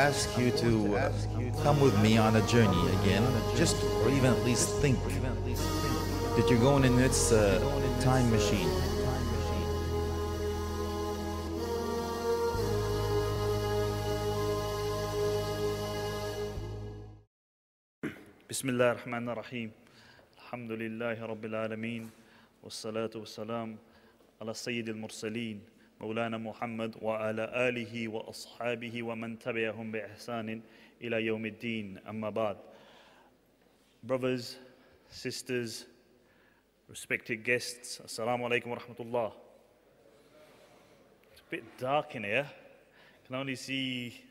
ask you to uh, come with me on a journey again, just or even at least think that you're going in this uh, time machine. بسم الله الرحمن الرحيم الحمد لله رب العالمين والصلاة والسلام على سيد المرسلين مولانا محمد وعلى آله وأصحابه ومن تبعهم بإحسان إلى يوم الدين أما بعد Brothers, sisters, respected guests, Assalamu alaikum wa rahmatullah. It's a bit dark in here. I can only see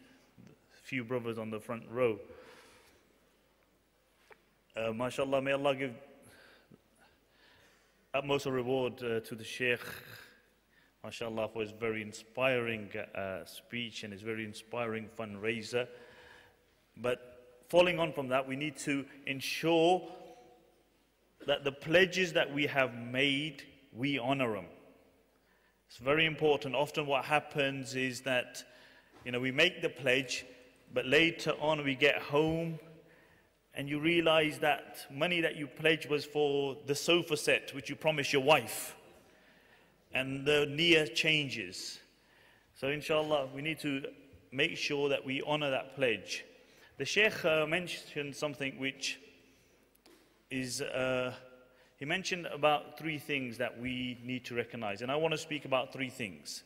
a few brothers on the front row. Uh, MashaAllah, may Allah give utmost reward uh, to the Sheikh, MashaAllah, for his very inspiring uh, speech and his very inspiring fundraiser. But following on from that, we need to ensure that the pledges that we have made, we honor them. It's very important. Often what happens is that, you know, we make the pledge, but later on we get home and you realize that money that you pledged was for the sofa set which you promised your wife and the near changes. So inshallah we need to make sure that we honor that pledge. The sheikh uh, mentioned something which is uh, he mentioned about three things that we need to recognize and i want to speak about three things.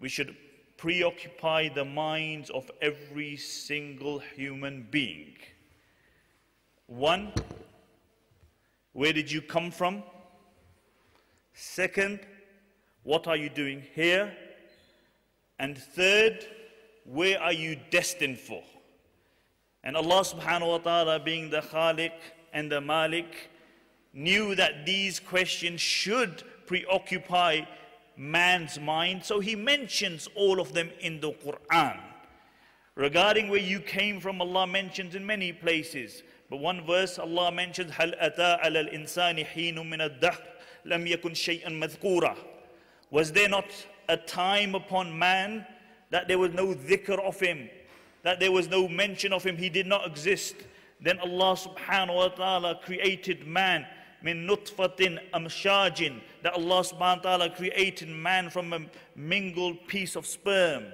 We should preoccupy the minds of every single human being. One, where did you come from? Second, what are you doing here? And third, where are you destined for? And Allah subhanahu wa ta'ala, being the Khaliq and the Malik, knew that these questions should preoccupy man's mind. So He mentions all of them in the Quran. Regarding where you came from, Allah mentions in many places. But one verse Allah mentions هل أتى على الإنسان حين من الدهر لم يكن شيئا مذكورا Was there not a time upon man that there was no dhikr of him, that there was no mention of him, he did not exist? Then Allah subhanahu wa ta'ala created man min nutfatin amshajin, that Allah subhanahu wa ta'ala created man from a mingled piece of sperm.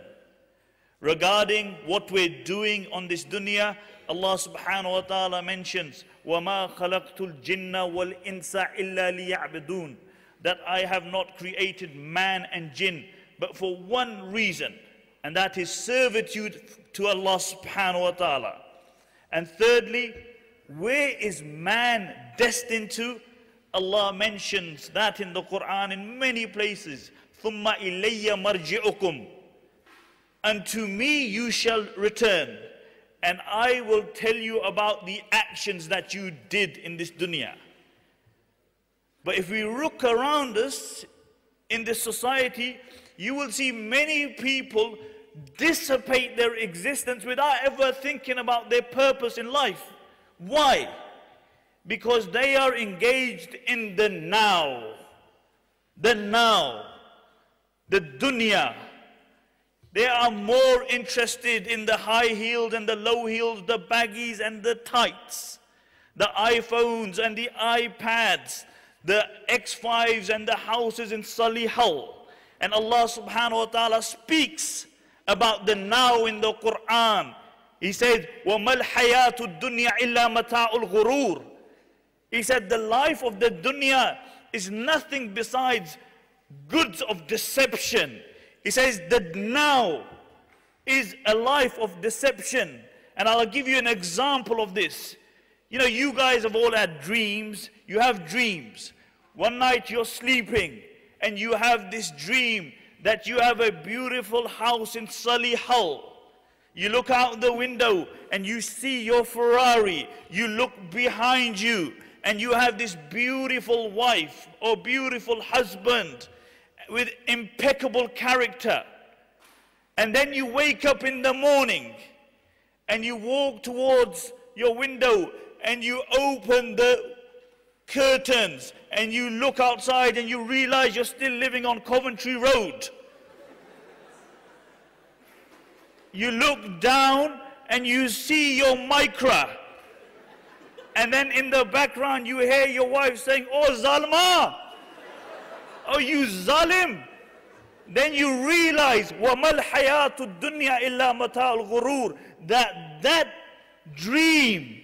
Regarding what we're doing on this dunya, Allah subhanahu wa ta'ala mentions, وَمَا خَلَقْتُ الْجِنَّ وَالْإِنسَ إِلَّا لِيَعْبُدُونَ That I have not created man and jinn, but for one reason, and that is servitude to Allah subhanahu wa ta'ala. And thirdly, where is man destined to? Allah mentions that in the Quran in many places. ثُمَّ إِلَيَّ مَرْجِعُكُمْ Unto me you shall return and I will tell you about the actions that you did in this dunya. But if we look around us in this society, you will see many people dissipate their existence without ever thinking about their purpose in life. Why? Because they are engaged in the now. The now. The dunya they are more interested in the high heels and the low heels, the baggies and the tights, the iPhones and the iPads, the X5s and the houses in Solihull. And Allah subhanahu wa ta'ala speaks about the now in the Quran. He said, وَمَا الْحَيَاةُ الدُّنْيَا إِلَّا مَتَاعُ الْغُرُورِ He said, the life of the dunya is nothing besides goods of deception. He says, that now is a life of deception. And I'll give you an example of this. You know, you guys have all had dreams. You have dreams. One night you're sleeping and you have this dream that you have a beautiful house in Solihull. You look out the window and you see your Ferrari. You look behind you and you have this beautiful wife or beautiful husband with impeccable character. And then you wake up in the morning and you walk towards your window and you open the curtains and you look outside and you realize you're still living on Coventry Road. you look down and you see your micra. And then in the background, you hear your wife saying, Oh, Zalma! Oh, you Zalim! Then you realize, وَمَا الْحَيَاةُ الدُّنْيَا إِلَّا مَتَاعُ الْغُرُورِ That that dream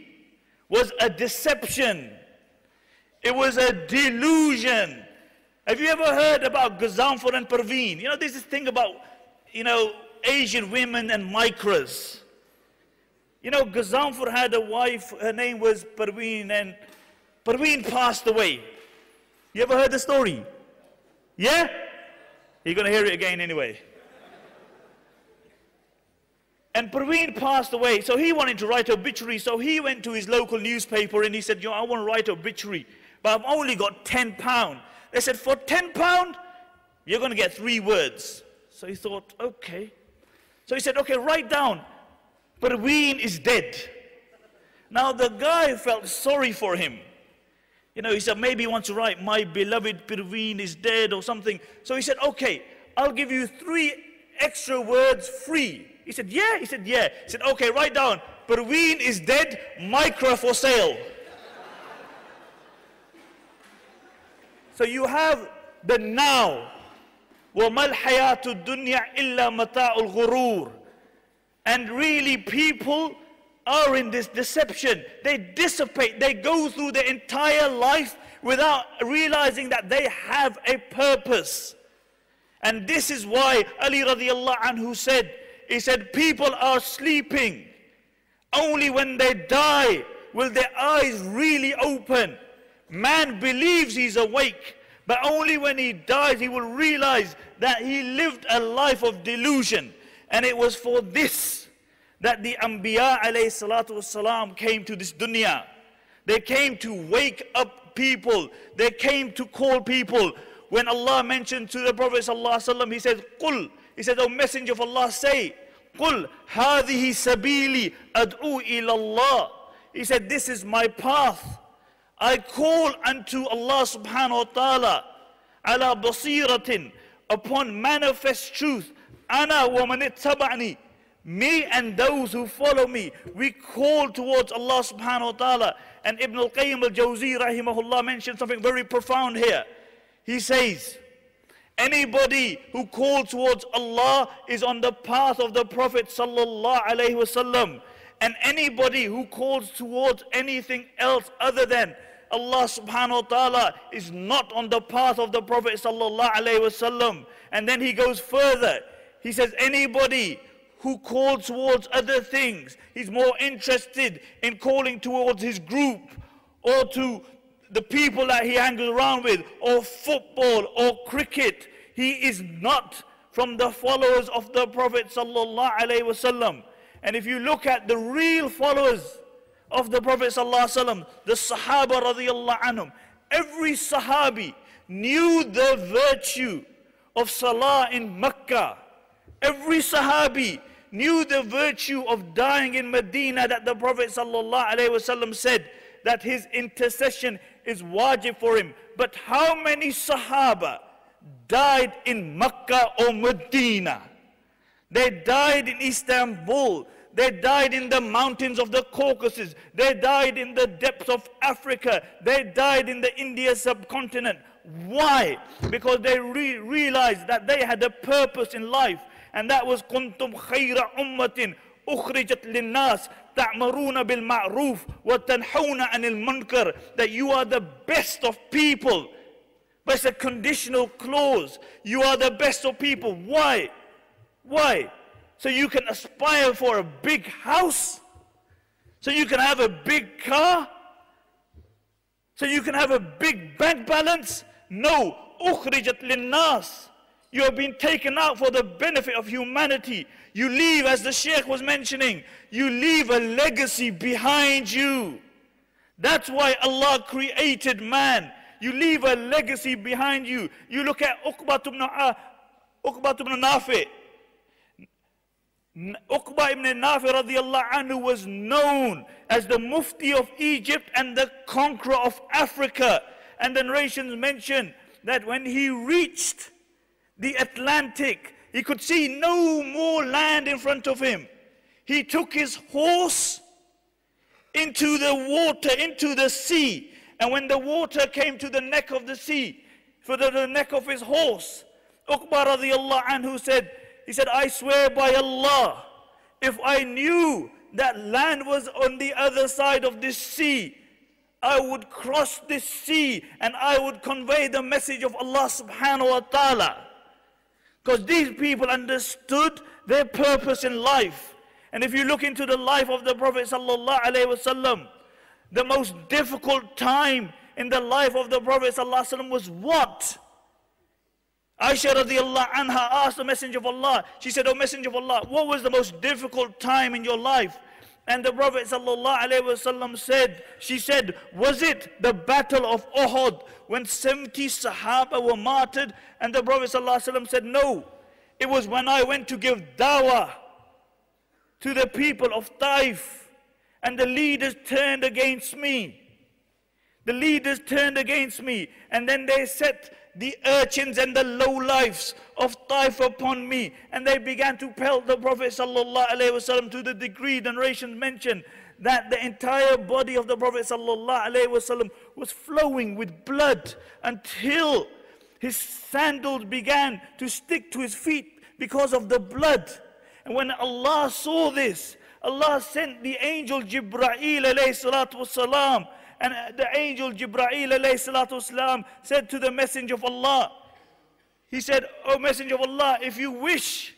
was a deception. it was a delusion. Have you ever heard about Ghazanfar and Parveen? You know, there's this thing about, you know, Asian women and micras. You know, Ghazanfar had a wife, her name was Parveen, and Parveen passed away. You ever heard the story? Yeah? You're going to hear it again anyway. And Parveen passed away, so he wanted to write obituary. So he went to his local newspaper and he said, You know, I want to write obituary, but I've only got 10 pounds. They said, For 10 pounds, you're going to get three words. So he thought, Okay. So he said, Okay, write down, Parveen is dead. Now the guy felt sorry for him. You know, he said, maybe he wants to write, My beloved Parveen is dead or something. So he said, Okay, I'll give you three extra words free. He said, Yeah. He said, Yeah. He said, Okay, write down, Parveen is dead, micra for sale. so you have the now. وَمَا الْحَيَاةُ الدُّنْيَا إِلَّا مَتَاعُ الْغُرُورِ And really people are in this deception. They dissipate, they go through their entire life without realizing that they have a purpose. And this is why Ali radiallahu anhu said, he said, people are sleeping. Only when they die will their eyes really open. Man believes he's awake, but only when he dies he will realize that he lived a life of delusion. And it was for this that the Anbiya alayhi salatu wasalam came to this dunya. They came to wake up people. They came to call people. When Allah mentioned to the Prophet sallallahu he said, "Qul." He said, "O Messenger of Allah, say, "Qul هذه sabili ad'u ila Allah." He said, "This is my path. I call unto Allah subhanahu wa taala ala basiratin upon manifest truth. Ana wa man ittaba'ani me and those who follow me, we call towards Allah subhanahu wa ta'ala. And Ibn al-Qayyim al-Jawzi rahimahullah mentioned something very profound here. He says, anybody who calls towards Allah is on the path of the Prophet sallallahu alaihi wasallam. And anybody who calls towards anything else other than Allah subhanahu wa ta'ala is not on the path of the Prophet sallallahu alaihi wasallam. And then he goes further. He says, anybody who calls towards other things. He's more interested in calling towards his group or to the people that he hangs around with or football or cricket. He is not from the followers of the Prophet sallallahu alaihi wasallam. And if you look at the real followers of the Prophet wasallam, the Sahaba anhum, every Sahabi knew the virtue of Salah in Mecca. Every Sahabi knew the virtue of dying in Medina that the Prophet ﷺ said that his intercession is wajib for him. But how many Sahaba died in Mecca or Medina? They died in Istanbul. They died in the mountains of the Caucasus. They died in the depths of Africa. They died in the India subcontinent. Why? Because they re realized that they had a purpose in life and that was كنتم خير أمة أخرجت للناس تعمرون بالمعروف وتنحون عن المنكر that you are the best of people but it's a conditional clause you are the best of people why why so you can aspire for a big house, so you can have a big car, so you can have a big bank balance. No, ukhrijat linnas. You have been taken out for the benefit of humanity. You leave, as the Sheikh was mentioning, you leave a legacy behind you. That's why Allah created man. You leave a legacy behind you. You look at Uqbat ibn, uh, ibn Nafi, Uqba ibn Nafi anhu was known as the Mufti of Egypt and the conqueror of Africa. And the narrations mention that when he reached the Atlantic, He could see no more land in front of him. He took his horse into the water, into the sea. And when the water came to the neck of the sea, for the, the neck of his horse, Uqba radiallahu anhu said, he said, I swear by Allah, if I knew that land was on the other side of this sea, I would cross this sea and I would convey the message of Allah subhanahu wa ta'ala. Because these people understood their purpose in life. And if you look into the life of the Prophet sallallahu alaihi wasallam, the most difficult time in the life of the Prophet ﷺ was what? Aisha radiallahu anha asked the Messenger of Allah, she said, Oh Messenger of Allah, what was the most difficult time in your life? And the Prophet ﷺ said, she said, was it the battle of Uhud when 70 Sahaba were martyred? And the Prophet ﷺ said, no, it was when I went to give dawah to the people of Taif and the leaders turned against me. The leaders turned against me, and then they set the urchins and the lowlifes of Taif upon me, and they began to pelt the Prophet ﷺ to the degree the narrations mention that the entire body of the Prophet ﷺ was flowing with blood until his sandals began to stick to his feet because of the blood. And when Allah saw this, Allah sent the angel Jibra'il alayhi salatu. And the angel alayhi salatu said to the messenger of Allah, he said, O messenger of Allah, if you wish,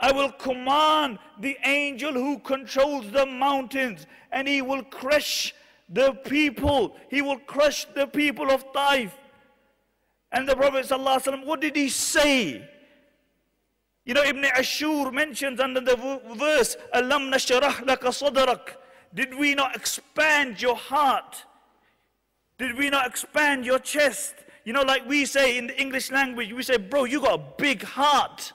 I will command the angel who controls the mountains and he will crush the people. He will crush the people of Taif. And the Prophet ﷺ, what did he say? You know, Ibn Ashur mentions under the verse, laka sadrak. Did we not expand your heart? Did we not expand your chest? You know, like we say in the English language, we say, bro, you got a big heart.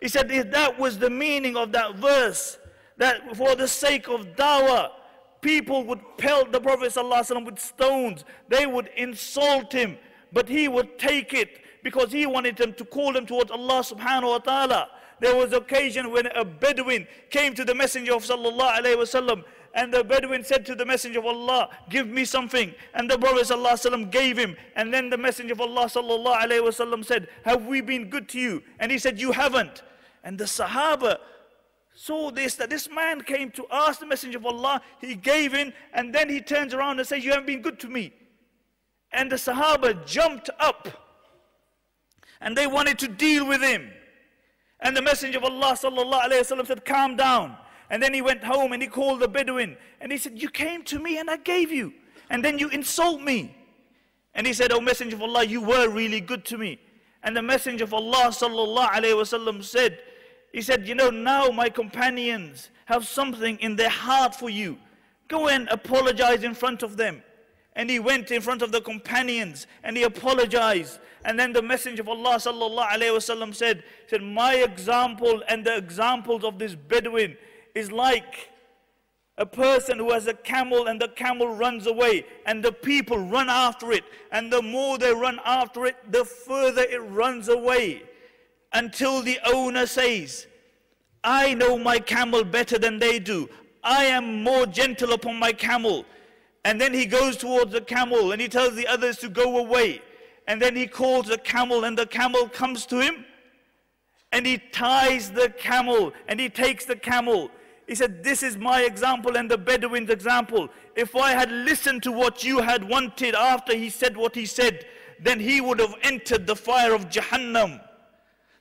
He said that was the meaning of that verse. That for the sake of dawah, people would pelt the Prophet ﷺ with stones. They would insult him, but he would take it because he wanted them to call them towards Allah subhanahu wa ta'ala. There was occasion when a Bedouin came to the Messenger of Sallallahu Alaihi Wasallam and the Bedouin said to the Messenger of Allah, give me something. And the Prophet ﷺ gave him. And then the Messenger of Allah ﷺ said, have we been good to you? And he said, you haven't. And the Sahaba saw this, that this man came to ask the Messenger of Allah, he gave in, and then he turns around and says, you haven't been good to me. And the Sahaba jumped up and they wanted to deal with him. And the Messenger of Allah sallallahu said, calm down. And then he went home and he called the Bedouin and he said, you came to me and I gave you. And then you insult me. And he said, oh Messenger of Allah, you were really good to me. And the Messenger of Allah sallallahu said, he said, you know, now my companions have something in their heart for you. Go and apologize in front of them. And he went in front of the companions and he apologized. And then the Messenger of Allah wasallam said, said, My example and the examples of this Bedouin is like a person who has a camel and the camel runs away and the people run after it. And the more they run after it, the further it runs away. Until the owner says, I know my camel better than they do. I am more gentle upon my camel. And then he goes towards the camel and he tells the others to go away. And then he calls the camel and the camel comes to him. And he ties the camel and he takes the camel. He said, This is my example and the Bedouin's example. If I had listened to what you had wanted after he said what he said, then he would have entered the fire of Jahannam.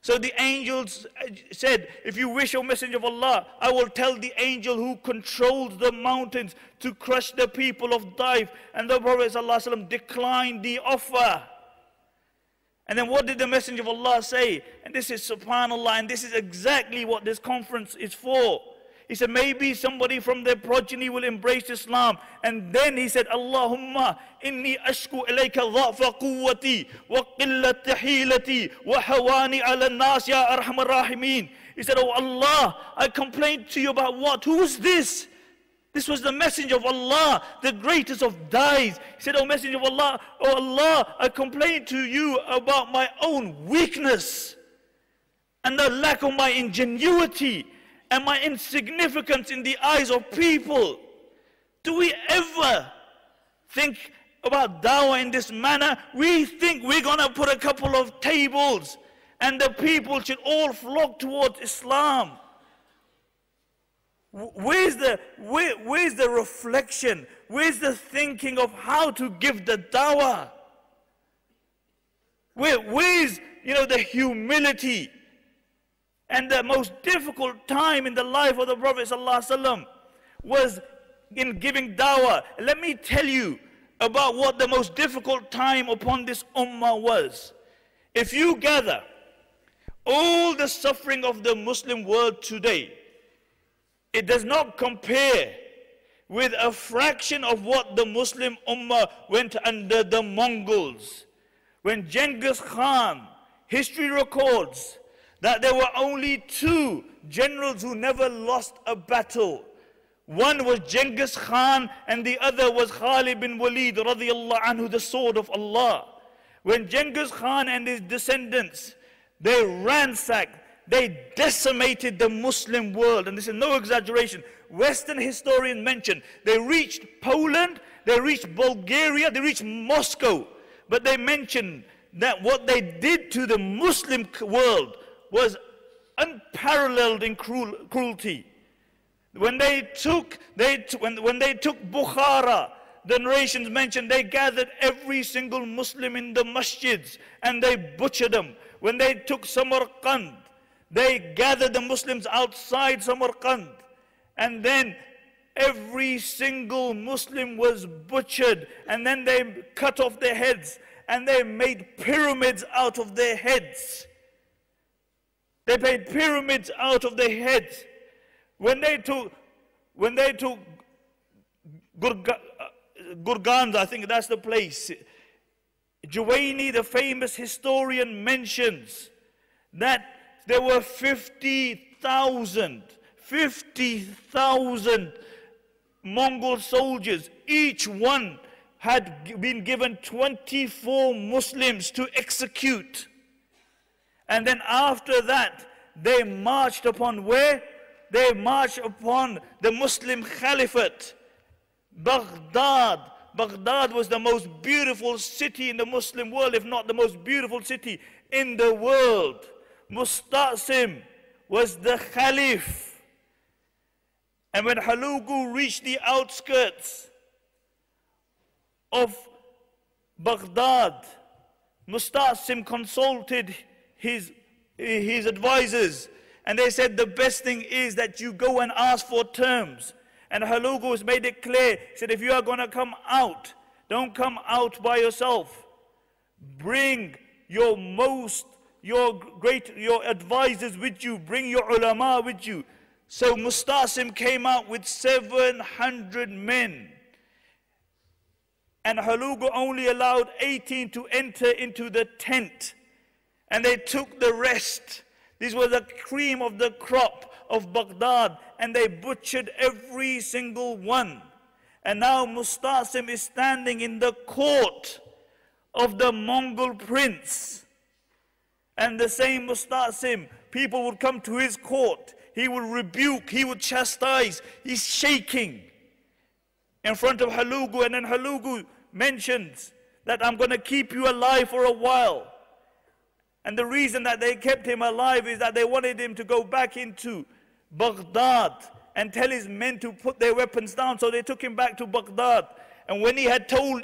So the angels uh, said, If you wish, O Messenger of Allah, I will tell the angel who controls the mountains to crush the people of Taif. And the Prophet ﷺ declined the offer. And then what did the Messenger of Allah say? And this is subhanAllah, and this is exactly what this conference is for. He said, maybe somebody from their progeny will embrace Islam. And then he said, Allahumma inni ashku ilayka dha'fa quwwati wa qillata hilati wa hawani ala nas ya arhamar rahimin. He said, Oh Allah, I complained to you about what? Who is this? This was the messenger of Allah, the greatest of dies. He said, Oh messenger of Allah, oh Allah, I complained to you about my own weakness. and the lack of my ingenuity and my insignificance in the eyes of people. Do we ever think about dawah in this manner? We think we're going to put a couple of tables and the people should all flock towards Islam. Where's the, where, where's the reflection? Where's the thinking of how to give the dawah? Where, where's, you know, the humility? And the most difficult time in the life of the Prophet ﷺ was in giving dawah. Let me tell you about what the most difficult time upon this ummah was. If you gather all the suffering of the Muslim world today, it does not compare with a fraction of what the Muslim ummah went under the Mongols. When Genghis Khan, history records that there were only two generals who never lost a battle. One was Genghis Khan and the other was Khalid bin Walid radiallahu anhu, the sword of Allah. When Genghis Khan and his descendants, they ransacked, they decimated the Muslim world. And this is no exaggeration. Western historians mention they reached Poland, they reached Bulgaria, they reached Moscow. But they mention that what they did to the Muslim world was unparalleled in cruel, cruelty. When they took, they, when, when they took Bukhara, the narrations mention they gathered every single Muslim in the masjids and they butchered them. When they took Samarkand, they gathered the Muslims outside Samarkand. And then every single Muslim was butchered. And then they cut off their heads and they made pyramids out of their heads. They made pyramids out of their heads. When they took, when they took Gurga, uh, Gurgans, I think that's the place. Juwaini, the famous historian, mentions that there were 50,000, 50,000 Mongol soldiers. Each one had been given 24 Muslims to execute. And then after that, they marched upon where? They marched upon the Muslim Caliphate, Baghdad. Baghdad was the most beautiful city in the Muslim world, if not the most beautiful city in the world. Musta'sim was the Caliph. And when Halugu reached the outskirts of Baghdad, Musta'sim consulted his, his advisors and they said the best thing is that you go and ask for terms. And Halugus made it clear. Said, if you are going to come out, don't come out by yourself. Bring your most, your great, your advisors with you. Bring your ulama with you. So Mustasim came out with 700 men. And Halugu only allowed 18 to enter into the tent. And they took the rest. These were the cream of the crop of Baghdad. And they butchered every single one. And now Mustasim is standing in the court of the Mongol prince. And the same Mustasim, people would come to his court. He would rebuke, he would chastise. He's shaking in front of Halugu. And then Halugu mentions that I'm going to keep you alive for a while. And the reason that they kept him alive is that they wanted him to go back into Baghdad and tell his men to put their weapons down. So they took him back to Baghdad. And when he had told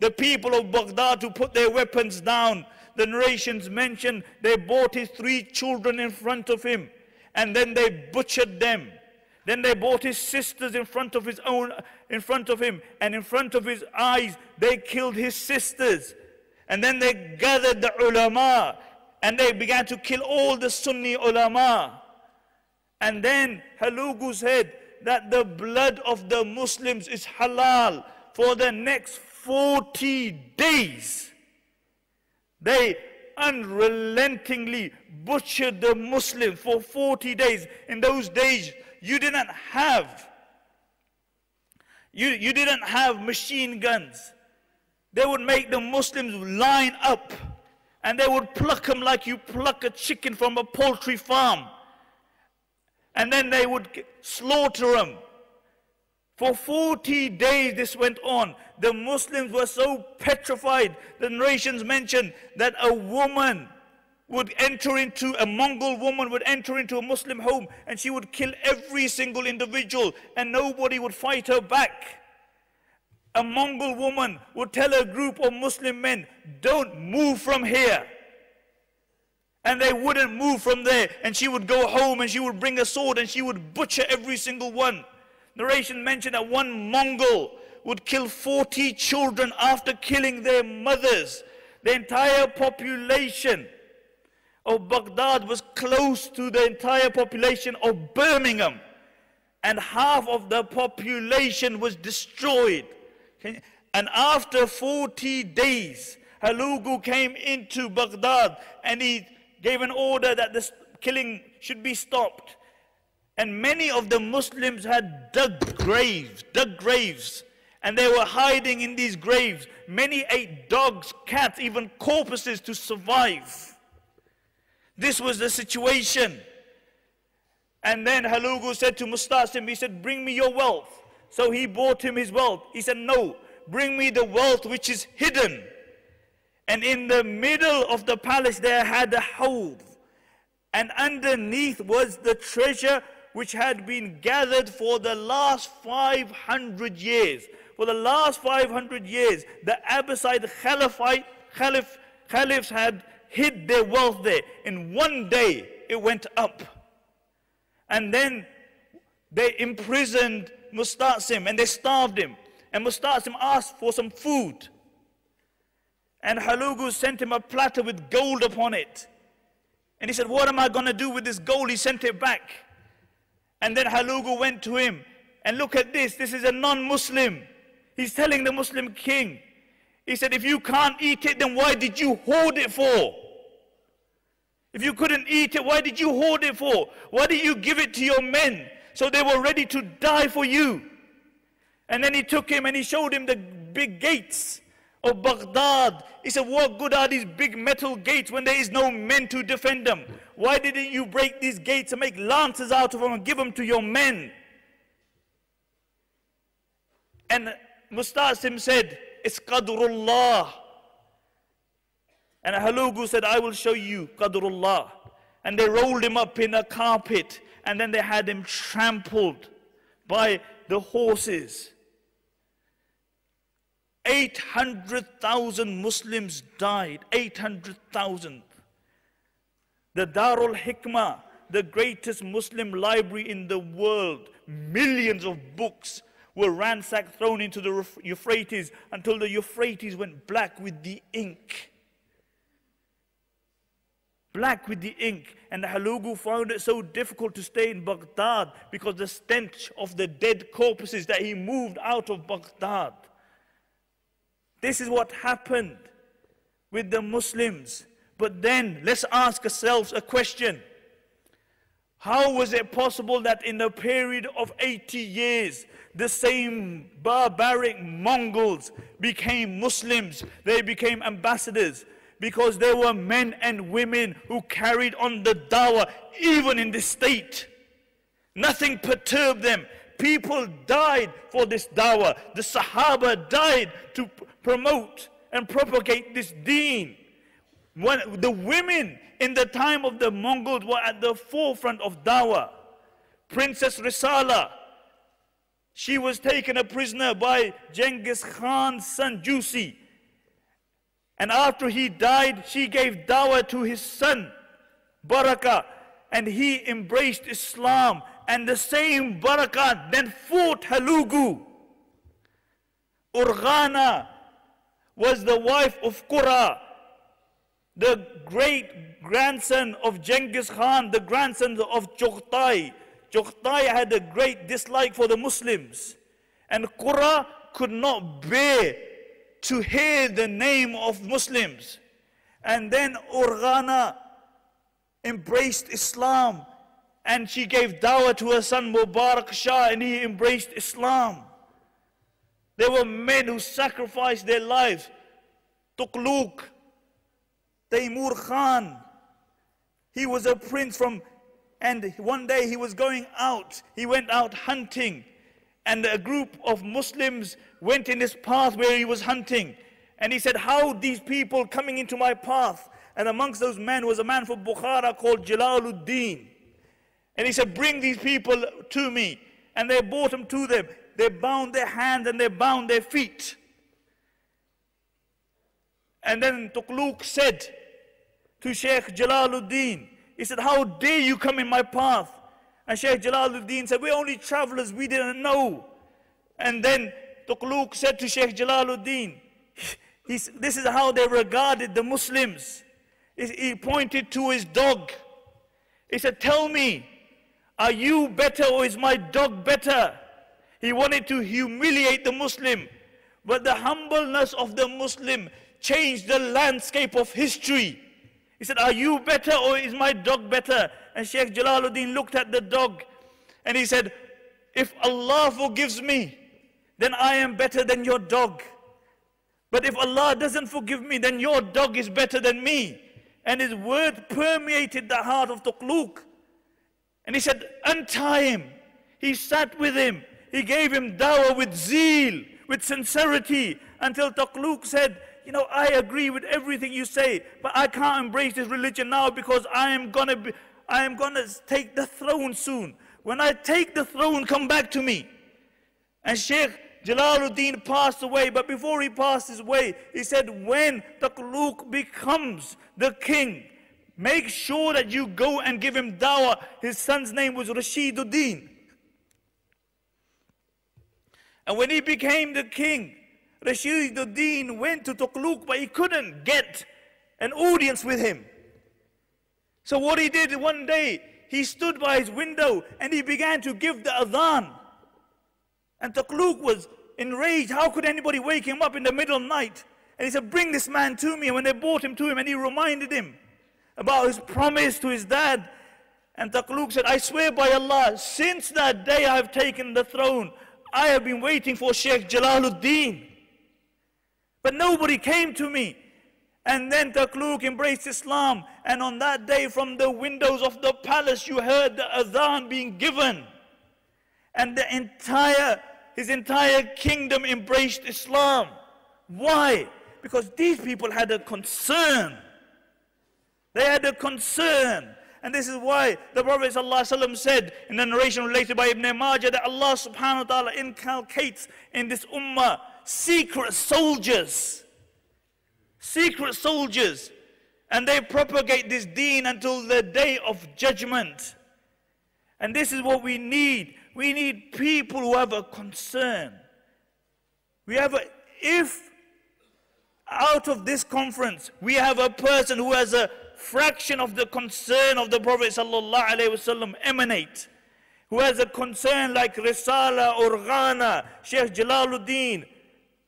the people of Baghdad to put their weapons down, the narrations mention they brought his three children in front of him and then they butchered them. Then they brought his sisters in front of his own, in front of him, and in front of his eyes, they killed his sisters. And then they gathered the ulama and they began to kill all the Sunni ulama. And then Halugu said that the blood of the Muslims is halal for the next 40 days. They unrelentingly butchered the Muslims for 40 days. In those days, you didn't have you, you didn't have machine guns. They would make the Muslims line up and they would pluck them like you pluck a chicken from a poultry farm. And then they would slaughter them. For 40 days this went on. The Muslims were so petrified. The narrations mention that a woman would enter into, a Mongol woman would enter into a Muslim home and she would kill every single individual and nobody would fight her back. A Mongol woman would tell a group of Muslim men, don't move from here. And they wouldn't move from there. And she would go home and she would bring a sword and she would butcher every single one. Narration mentioned that one Mongol would kill 40 children after killing their mothers. The entire population of Baghdad was close to the entire population of Birmingham. And half of the population was destroyed. And after 40 days, Halugu came into Baghdad and he gave an order that this killing should be stopped. And many of the Muslims had dug graves, dug graves, and they were hiding in these graves. Many ate dogs, cats, even corpses to survive. This was the situation. And then Halugu said to Mustasim, he said, bring me your wealth. So he brought him his wealth. He said, no, bring me the wealth which is hidden. And in the middle of the palace there had a hole. And underneath was the treasure which had been gathered for the last 500 years. For the last 500 years, the Abbasid Caliphate, Caliph, Caliphs had hid their wealth there. In one day, it went up. And then they imprisoned Mustasim and they starved him. And Mustasim asked for some food. And Halugu sent him a platter with gold upon it. And he said, What am I going to do with this gold? He sent it back. And then Halugu went to him. And look at this. This is a non Muslim. He's telling the Muslim king. He said, If you can't eat it, then why did you hoard it for? If you couldn't eat it, why did you hoard it for? Why did you give it to your men so they were ready to die for you? And then he took him and he showed him the big gates of Baghdad. He said, What good are these big metal gates when there is no men to defend them? Why didn't you break these gates and make lances out of them and give them to your men? And Mustasim said, It's Qadrullah. And Halugu said, I will show you Qadrullah. And they rolled him up in a carpet and then they had him trampled by the horses. 800,000 Muslims died. 800,000. The Darul Hikmah, the greatest Muslim library in the world, millions of books were ransacked, thrown into the Euphrates until the Euphrates went black with the ink black with the ink. And the found it so difficult to stay in Baghdad because the stench of the dead corpses that he moved out of Baghdad. This is what happened with the Muslims. But then let's ask ourselves a question. How was it possible that in a period of 80 years, the same barbaric Mongols became Muslims? They became ambassadors because there were men and women who carried on the dawah even in this state. Nothing perturbed them. People died for this dawah. The Sahaba died to promote and propagate this deen. When the women in the time of the Mongols were at the forefront of dawah. Princess Risala, she was taken a prisoner by Genghis Khan's son Jusi and after he died, she gave dawah to his son, Barakah, and he embraced Islam. And the same Barakah then fought Halugu. Urghana was the wife of Qura, the great grandson of Genghis Khan, the grandson of Chughtai. Chughtai had a great dislike for the Muslims. And Qura could not bear to hear the name of Muslims. And then Urghana embraced Islam and she gave dawah to her son Mubarak Shah and he embraced Islam. There were men who sacrificed their lives. Tukluk, Taimur Khan. He was a prince from, and one day he was going out. He went out hunting. And a group of Muslims went in his path where he was hunting. And he said, How these people coming into my path? And amongst those men was a man from Bukhara called Jalaluddin. And he said, Bring these people to me. And they brought him to them. They bound their hands and they bound their feet. And then Tuqluq said to Sheikh Jalaluddin, he said, How dare you come in my path? And Sheikh Jalaluddin said, We're only travelers, we didn't know. And then Tuqluq said to Sheikh Jalaluddin, This is how they regarded the Muslims. He pointed to his dog. He said, Tell me, are you better or is my dog better? He wanted to humiliate the Muslim. But the humbleness of the Muslim changed the landscape of history. He said, Are you better or is my dog better? And Sheikh Jalaluddin looked at the dog and he said, If Allah forgives me, then I am better than your dog. But if Allah doesn't forgive me, then your dog is better than me. And his word permeated the heart of Tuqluq. And he said, Untie him. He sat with him. He gave him dawah with zeal, with sincerity, until Tuqluq said, You know, I agree with everything you say, but I can't embrace this religion now because I am gonna be, I am gonna take the throne soon. When I take the throne, come back to me. And Sheikh Jalaluddin passed away, but before he passed his way, he said, When Tuqluq becomes the king, make sure that you go and give him dawah. His son's name was Rashiduddin. And when he became the king, Rashiduddin went to Tuqluq, but he couldn't get an audience with him. So what he did one day, he stood by his window and he began to give the adhan. And Tuqluq was enraged. How could anybody wake him up in the middle of the night? And he said, Bring this man to me. And when they brought him to him, and he reminded him about his promise to his dad. And Tuqluq said, I swear by Allah, since that day I have taken the throne, I have been waiting for Sheikh Jalaluddin. But nobody came to me. And then Tuqluq embraced Islam. And on that day, from the windows of the palace, you heard the adhan being given. And the entire his entire kingdom embraced Islam. Why? Because these people had a concern. They had a concern. And this is why the Prophet ﷺ said in the narration related by Ibn Majah that Allah subhanahu wa ta'ala inculcates in this ummah secret soldiers. Secret soldiers. And they propagate this deen until the day of judgment. And this is what we need. We need people who have a concern. We have a, if out of this conference we have a person who has a fraction of the concern of the Prophet ﷺ emanate, who has a concern like Risala Urghana, Sheikh Jalaluddin,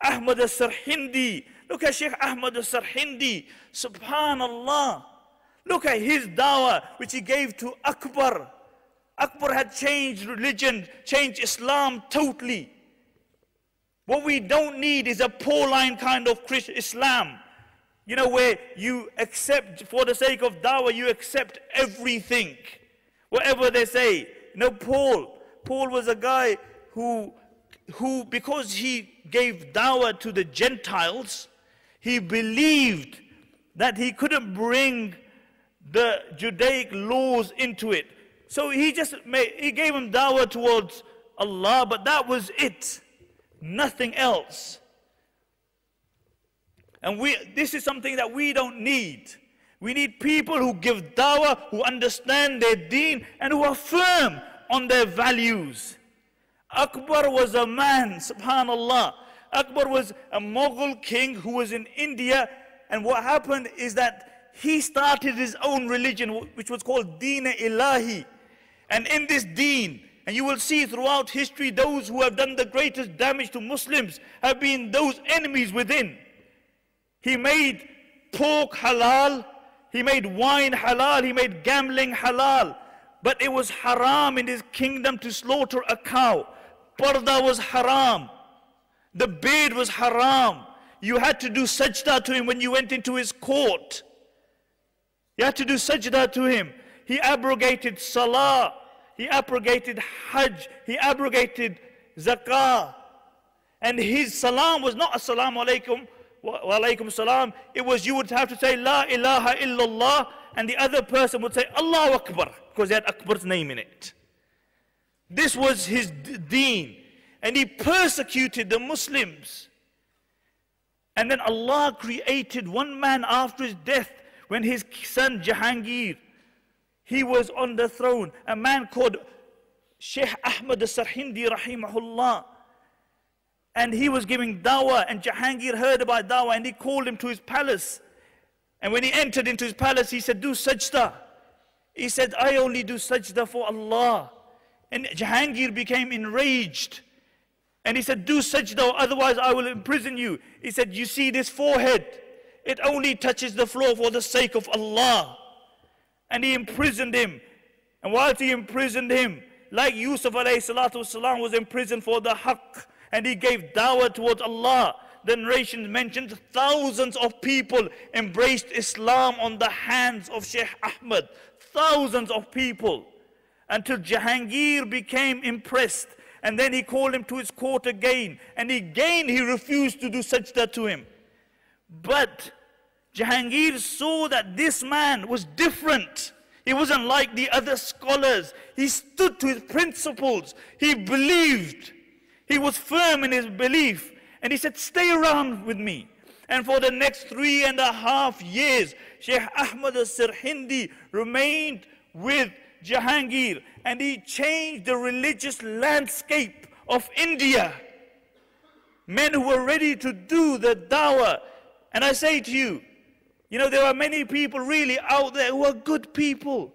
Ahmad al-Sarhindi. Look at Sheikh Ahmad al-Sarhindi, subhanallah. Look at his dawah which he gave to Akbar. Akbar had changed religion, changed Islam totally. What we don't need is a Pauline kind of Christian Islam. You know, where you accept, for the sake of dawah, you accept everything. Whatever they say. You know, Paul, Paul was a guy who, who because he gave dawah to the Gentiles, he believed that he couldn't bring the Judaic laws into it. So he just made, he gave him dawah towards Allah, but that was it. Nothing else. And we, this is something that we don't need. We need people who give dawah, who understand their deen, and who are firm on their values. Akbar was a man, subhanallah. Akbar was a Mughal king who was in India, and what happened is that he started his own religion, which was called Deen Ilahi. And in this deen, and you will see throughout history, those who have done the greatest damage to Muslims have been those enemies within. He made pork halal, he made wine halal, he made gambling halal. But it was haram in his kingdom to slaughter a cow. Parda was haram. The beard was haram. You had to do sajda to him when you went into his court. You had to do sajda to him. He abrogated salah. He abrogated hajj. He abrogated zakah. And his salam was not assalamu alaikum wa alaikum salam. It was you would have to say la ilaha illallah and the other person would say Allahu Akbar because he had Akbar's name in it. This was his deen. And he persecuted the Muslims. And then Allah created one man after his death when his son Jahangir, he was on the throne. A man called Sheikh Ahmad al-Sirhindi rahimahullah. And he was giving dawah and Jahangir heard about dawah and he called him to his palace. And when he entered into his palace, he said, do sajda. He said, I only do sajda for Allah. And Jahangir became enraged. And he said, do sajda, otherwise I will imprison you. He said, you see this forehead? It only touches the floor for the sake of Allah. And he imprisoned him. And whilst he imprisoned him, like Yusuf والسلام, was imprisoned for the haqq, and he gave dawah towards Allah. The narration mentioned thousands of people embraced Islam on the hands of Sheikh Ahmad. Thousands of people. Until Jahangir became impressed. and then he called him to his court again. And again he refused to do sajda to him. But Jahangir saw that this man was different. He wasn't like the other scholars. He stood to his principles. He believed. He was firm in his belief. And he said, Stay around with me. And for the next three and a half years, Sheikh Ahmad al-Sirhindi remained with Jahangir. And he changed the religious landscape of India. Men who were ready to do the dawah. And I say to you, you know, there are many people really out there who are good people.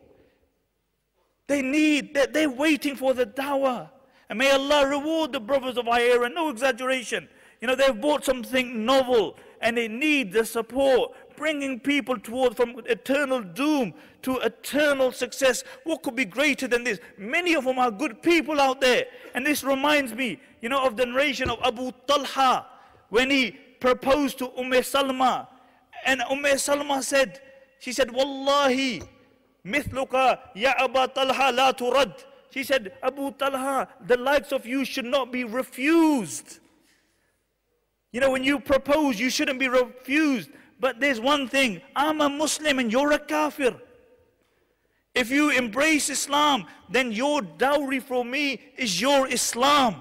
They need, they're, they're waiting for the dawah. And may Allah reward the brothers of iERA, no exaggeration. You know, they've bought something novel and they need the support, bringing people towards from eternal doom to eternal success. What could be greater than this? Many of them are good people out there. And this reminds me, you know, of the narration of Abu Talha when he proposed to Umm Salma and Umm Salma said, she said, Wallahi, mithluka ya Abu Talha la turad. She said, Abu Talha, the likes of you should not be refused. You know, when you propose, you shouldn't be refused. But there's one thing I'm a Muslim and you're a kafir. If you embrace Islam, then your dowry for me is your Islam.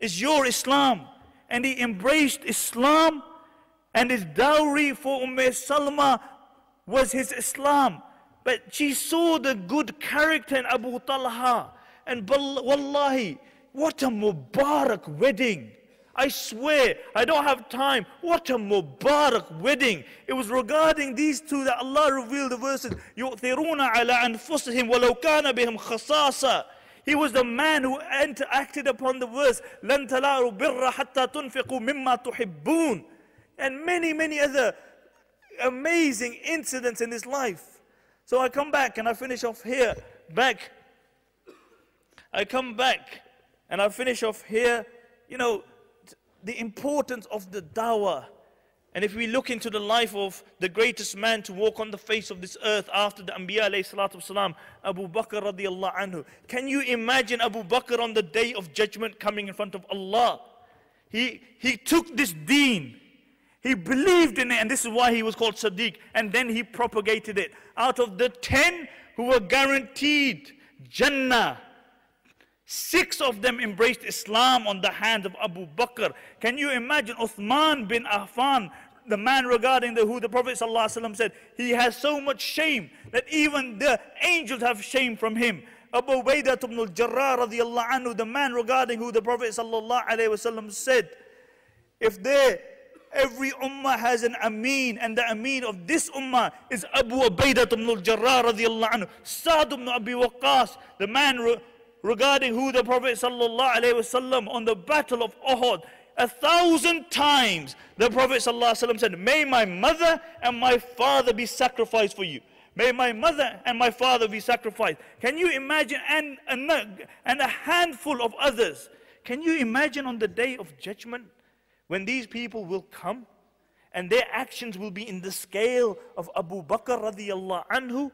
Is your Islam. And he embraced Islam and his dowry for Umm Salma was his Islam. But she saw the good character in Abu Talha. And wallahi, what a Mubarak wedding. I swear, I don't have time. What a Mubarak wedding. It was regarding these two that Allah revealed the verses. يُؤْثِرُونَ عَلَىٰ أَنفُسِهِمْ وَلَوْ كَانَ بِهِمْ خَصَاصًا He was the man who acted upon the verse لَن تَلَارُوا بِرَّ حَتَّى تُنْفِقُوا مِمَّا تُحِبُّونَ and many, many other amazing incidents in his life. So I come back and I finish off here, back. I come back and I finish off here, you know, the importance of the dawah. And if we look into the life of the greatest man to walk on the face of this earth after the Anbiya wasalam, Abu Bakr radiallahu anhu. Can you imagine Abu Bakr on the day of judgment coming in front of Allah? He, he took this deen he believed in it, and this is why he was called Siddiq. And then he propagated it. Out of the ten who were guaranteed Jannah, six of them embraced Islam on the hand of Abu Bakr. Can you imagine Uthman bin Affan, the man regarding the, who the Prophet ﷺ said, he has so much shame that even the angels have shame from him. Abu Ubaidah ibn al-Jarrah anhu, the man regarding who the Prophet ﷺ said, if they Every ummah has an ameen, and the ameen of this ummah is Abu Ubaidah ibn al-Jarrah anhu. Sa'd ibn Abi Waqqas, the man regarding who the Prophet wasallam on the battle of Uhud, a thousand times the Prophet ﷺ said, May my mother and my father be sacrificed for you. May my mother and my father be sacrificed. Can you imagine? And, and, and a handful of others. Can you imagine on the day of judgment? when these people will come and their actions will be in the scale of Abu Bakr radiallahu anhu.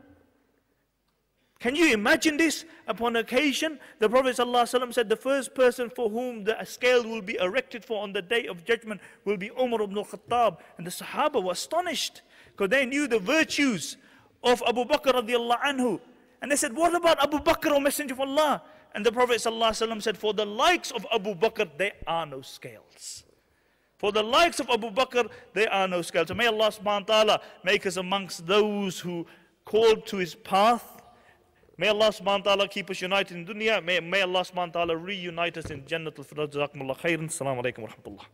Can you imagine this? Upon occasion, the Prophet ﷺ said the first person for whom the scale will be erected for on the day of judgment will be Umar ibn al-Khattab. And the Sahaba were astonished because they knew the virtues of Abu Bakr anhu. And they said, what about Abu Bakr, O Messenger of Allah? And the Prophet ﷺ said, for the likes of Abu Bakr, there are no scales. For the likes of Abu Bakr, there are no scales. So may Allah subhanahu wa ta'ala make us amongst those who called to his path. May Allah subhanahu wa ta'ala keep us united in dunya. May, may Allah subhanahu wa ta'ala reunite us in Jannatul Firdaus. Jazakumullah khairan. Assalamu alaikum wa rahmatullah.